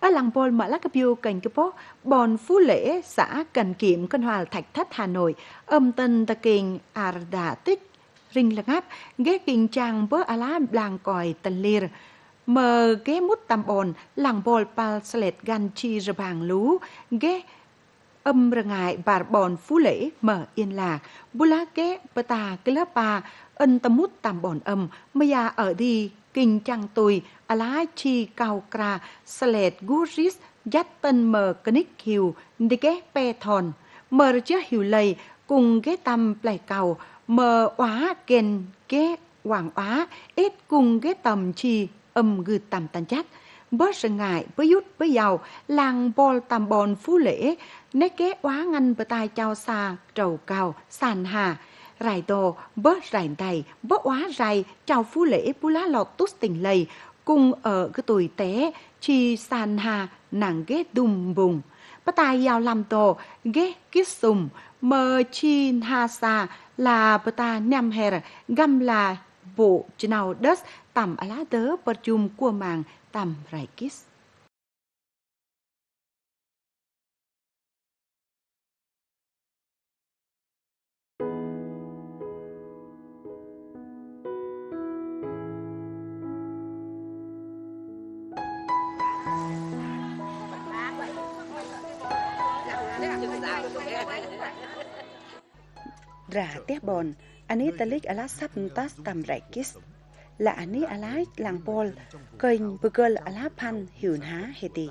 ở làng bồn mở lắc biu cảnh cái bó bòn phú lễ, xã Cần Kiệm Cân Hòa, Thạch Thất, Hà Nội. Âm tân ta kiền à đà tích rinh lạc áp, ghé kiền trang, bớ á lá làng còi tần lir. Mờ ghé mút tam bồn làng bồn pal slet gan chi rờ bàng lú. Ghé âm rờ ngại bà bòn phú lễ mở yên lạc bù lá ghé bờ tà cái lớp bà ân tâm mút tam bồn âm. Mây à ở đi kinh trang tùy a lá chi cao kra slet guris dắt tân mờ knick hiu đi ghé pe thòn, mờ chứa hiu lầy, cùng ghé tâm plei cầu mờ quá kền ghé hoàng quá ít cùng ghé tầm chi âm gư tầm tàn chắc bớt sợ ngại bớt yút bớt giàu làng bol tầm bòn phú lễ nét ghé quá ngăn bờ tai chào xa trầu cao sàn hà rải đồ bớt rải đầy bớt quá rải chào phú lễ bú lá lọt tút tình lầy. Cùng ở cái tuổi té, chi sàn hà nàng ghé đùm bùng Bắt tài giàu làm tổ ghé kít sùng mơ chi hà sa, là bà ta nhằm hèr găm là bộ nào đất tầm á lá tớ bật chùm của màng tầm rải kít Ra tiếp bòn, anh ấy talik ala sắp tas tam kis Là anh ấy ala làng bol, kênh bugel ala pan hiền há tì.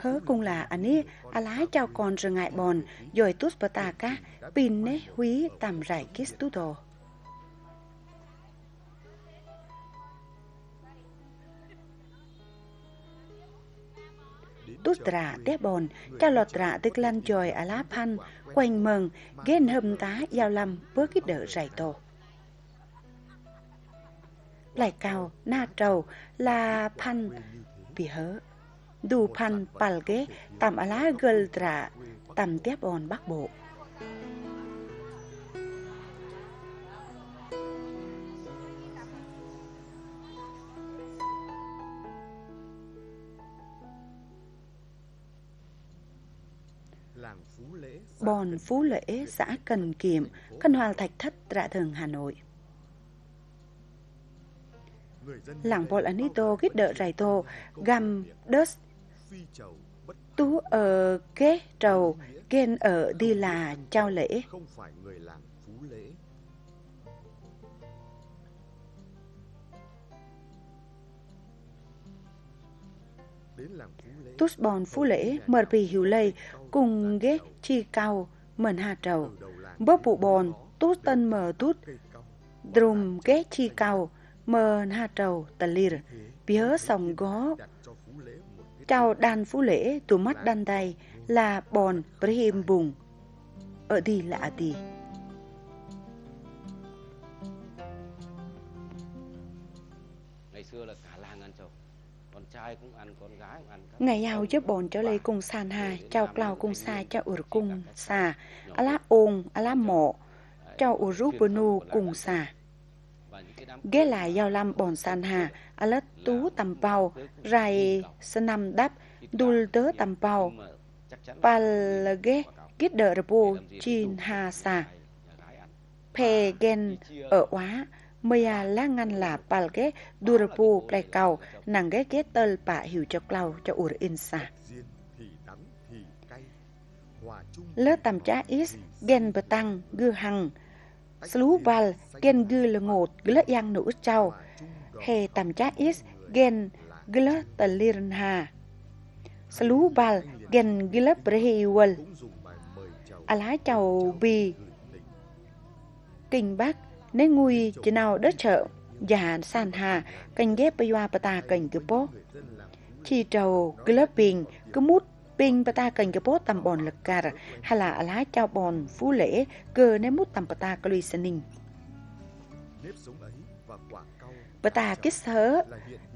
Hớ cùng là anh ấy ala chào con rồi ngại bòn, rồi tút bà ta ca, pin nế húy tam rekis tu đồ. Tút trà té bồn, cho lọt rạ tức lan chòi à lá phan quanh mừng, ghen hâm tá giao lâm bước cái đỡ rải tổ. Lại cao, na trầu, là phan bị hớ. Đủ phan pal ghế, tầm à lá gờ trà, tạm té bồn bắc bộ. Bòn Phú Lễ, xã Cần Kiệm, Cần Hòa Thạch Thất, Rạ Thường, Hà Nội. Làng Bồn Anito gít đỡ rải tô, găm đớt, tú ở kế trầu, ghen ở đi là trao lễ. Tút bòn phú lễ mờ bì hiểu lây cùng ghé chi cao mần hà trầu. Bớt bụ bòn tút tân mờ tút drum ghé chi cao mờ hà trầu, tà lir bía sòng gó, chào đàn phú lễ, tù mắt đan tay là bòn Brihim bùng. Ở đi là à đi. Ngày xưa là giàu giúp bồn trở lại cùng sàn hà, chào clau cùng xa chào ur cùng xa, ala ôn, ala mộ, chào ur rú bonu cùng xa. Ghé lại giao lâm bồn sàn hà, ala tú tầm bao, rai sanam đắp, đul tớ tầm bao, pal ghé, gít đờ rbu chin hà xa. Pè gen ở quá, maya lá ngăn la pal ghé durapu plei cầu nàng ghé ghé tơ bà hiểu cho clau, cho ur insa. Lỡ tầm cha is, gen bờ tăng, gư hằng. Slu val, gen gư lơ ngột lơ yang nữ trao he tầm cha is, gen gỡ tờ lirn hà. Slu val, gen gỡ brehi wal alá chào bi kinh bác nên ngui chỉ nào đất chợ và sàn hà canh ghép bây hoa bà ta cành cái bố. Chỉ trầu, cứ lớp bình, cứ mút bình bà ta cành cái bố tầm bòn lực cà hay là à lá trao bòn phú lễ cơ nên mút tầm bà ta cái lùi sân ninh. Bà ta kích sớ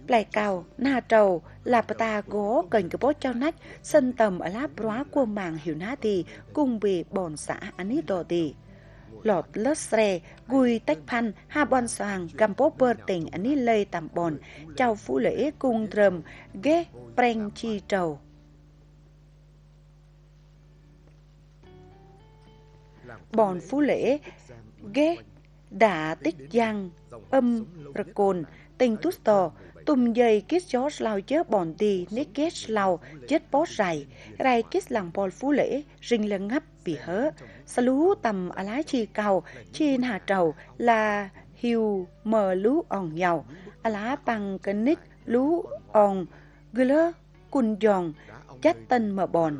lại cào, na trầu, là bà ta gố cành cái bó trao nách, sân tầm ở lá bóa của màng hiểu ná thì cùng bị bòn xã anh ít thì lọt lớt xe, gùi tách phan ha bon soàng gam bố bơ tỉnh anh ấy lây tạm bòn chào phú lễ cung drầm ghé preng chi trầu. Bòn phú lễ ghé đã tích giang âm rực cồn tình tút tò tùm dây kết gió lao chớ bòn đi nít kết lao chết bó rài rai kết làng bòn phú lễ rình lần ngắp bị hớ. Sa lú tầm á lá chi cầu chi hà trầu là hiu mờ lú òn nhầu á lá bằng cái nít lú òn gơ cun giòn chát tân mờ bòn.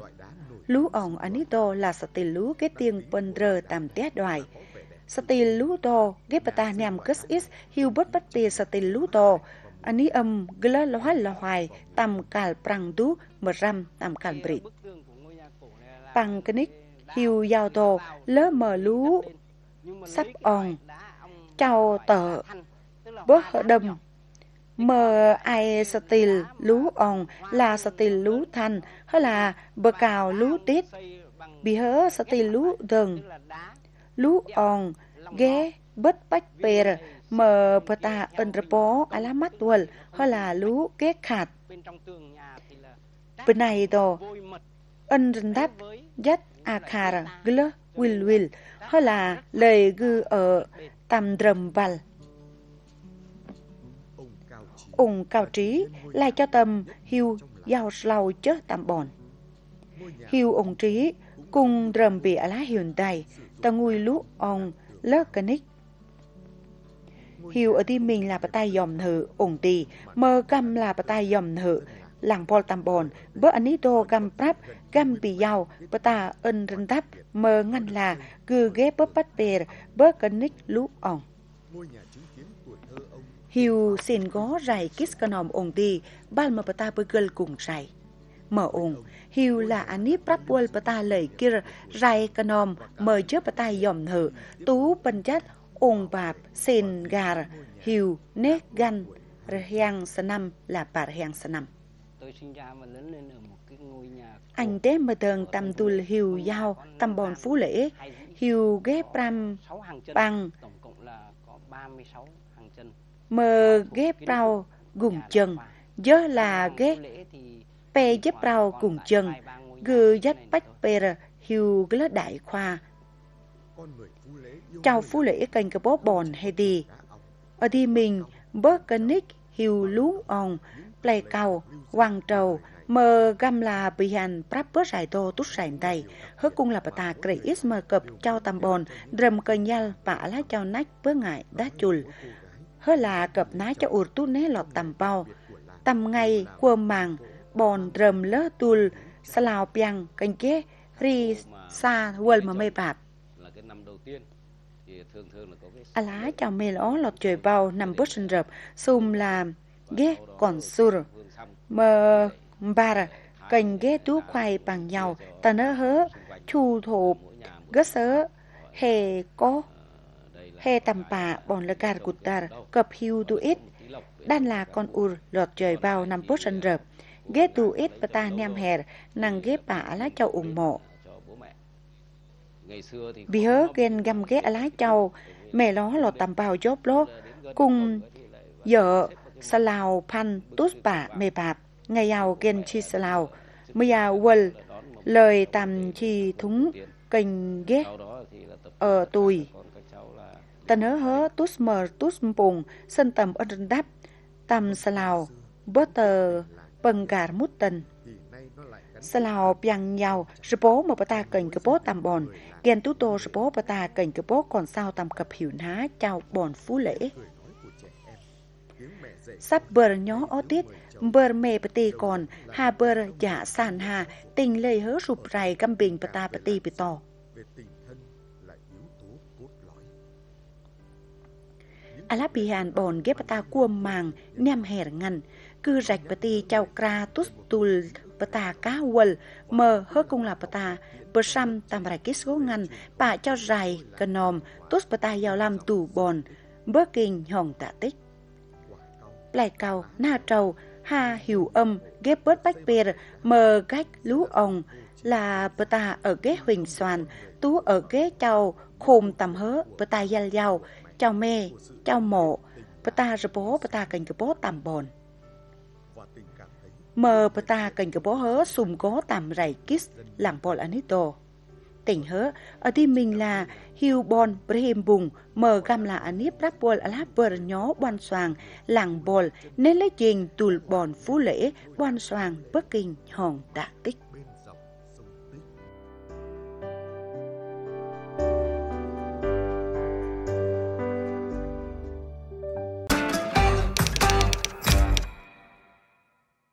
Lú òn anito là sa tì lú cái tiếng bần rơ tầm té đoài. Sa tì lú to ghép ta nam cất ít hiu bớt bất tì sa tì lú to ani âm gla lo hal lo hoài tam cài prang du mờ ram tầm cài brit bằng cái hiu giao tô lỡ mờ lú, sắp on trao tờ bớt hở đâm mờ ai stil lú on là stil lú thanh hay là bờ cào lú tít. Bị hớ stil lú đường lú on ghé bớt bách pèr. Mờ bờ ta pata entrepo alamat tuần hay là lú ghé khạt. Bên này đồ ân rừng đáp dắt Akara Gl Will Will hay là lời gư ở tầm drầm vần ung cao trí lại cho tầm hiu giao slau chớ tầm bòn. Hiu ung trí cùng drầm bị lá hiền đầy ta ngui lú ông lơ canic hiu ở tim mình là bà tay dòm thử ung tì, mơ căm là bà tay dòm thử làng Paul Tambon, bơ anito gam prap, gam biyao, bơ ta ân rân đáp, mơ ngăn là, gư ghé bơ bắt bèr, bơ cân ních lũ ỏng. Hiu xin gó rải kis canom ong đi, bal mà ta bơ gân cùng rải. Mở ong, hiu là ani prap bơ ta lời kia rải canom, mơ chớ ta dòm thử, tú bần chất ong bạp, xin gà, hiu, nét gan, Hiang Sanam là bà Hiang Sanam. Tôi sinh ra và lớn lên ở một cái ngôi nhà anh tế mơ tường tầm tùl hiu giao tầm bòn phú lễ. Hiu ghé pram bằng. tổng cộng là có 36 hàng chân. mơ ghé prao gùng chân dớ là ghé pe giúp prao gùng chân gư dắt bách per hiu ghé đại khoa. Chào phú lễ kênh cái bó bòn hay đi ở đi mình bớt cái nick hiu lú on cầu hoàng trầu mờ gam là bị hành prap bớt sài tô tút sài tay hớt cung là bà ta kể ít mờ cập trao tầm bồn drầm cờ nhal bả lá trao nách bớt ngại đá chùl. Hớt là cập ná cho ụt tút né lọt tầm bao tầm ngày quơ màng bồn drầm lỡ tul sa lao piang canh kế ri sa quên mà mê bạp. A lá chào mê ló lọt trời bao nằm bớt sinh rập xùm là ghé còn sur mờ bà cành ghé tú khoai bằng nhau. Ta nỡ hớ, chu thộp gớt sớ. Hề có hề tầm bà bọn lơ gạt cụt tà, cập hiu tu ít. Đan là con ur lọt trời vào nằm bốt sân rợp. Ghé tu ít bà ta nem hè nàng ghé bà lá châu ủng mộ. Vì hớ ghen găm ghé lá châu mẹ nó lọt tầm bao chốt lốt cùng vợ Salao pan Tuspa Mepap, mê bạp ngày giàu ghen chi sa lao mưa lời tầm chi thúng kênh ghét ở ờ tùy còn các tần hớ hớ tút mờ tút bùng sân tầm ân rân đáp tầm Salao, bớt tờ bằng gà mút tần. Salao piang nhau sư bố mà bà ta kênh cái bố tầm bòn ghen tú tô sư bố bà ta kênh cái bố còn sao tầm cập hiểu ná chào bòn phú lễ sắp bờ nhó ó tiết bờ mê bà tì còn hà bờ giả sàn hà tình lây hớ sụp rài căm bình bà ta bà tì bà tò. Alapihan bòn ghép bà ta cuôm màng nem hèr ngăn cư rạch bà tì chào kra tút tùl bà ta cá quần mờ hớ cung là bà ta bờ xăm tam rạch kít gỗ ngăn bà cho rài cà nòm tút bà ta giàu làm tù bòn. bơ kinh hồng tạ tích lại cầu na trầu ha hiểu âm, ghép bớt bách biệt mờ gách lú ông là bờ ta ở ghế huỳnh soàn, tú ở ghế châu khôm tầm hớ bờ ta gian yao chào mê chào mộ bờ ta rơ bố bờ ta cành cái bố tầm bồn. Mờ bờ ta cành cái bố hớ sùm cố tầm rầy kiss lặng bồn anito tỉnh hớ. Ở thì mình là hiu bon brehem bùng mờ gam là anip rap bol alap bờ nhó bon soàng, làng bồn nên lấy trình tùl bòn phú lễ bon soàng, bắc kinh, hòn đạ tích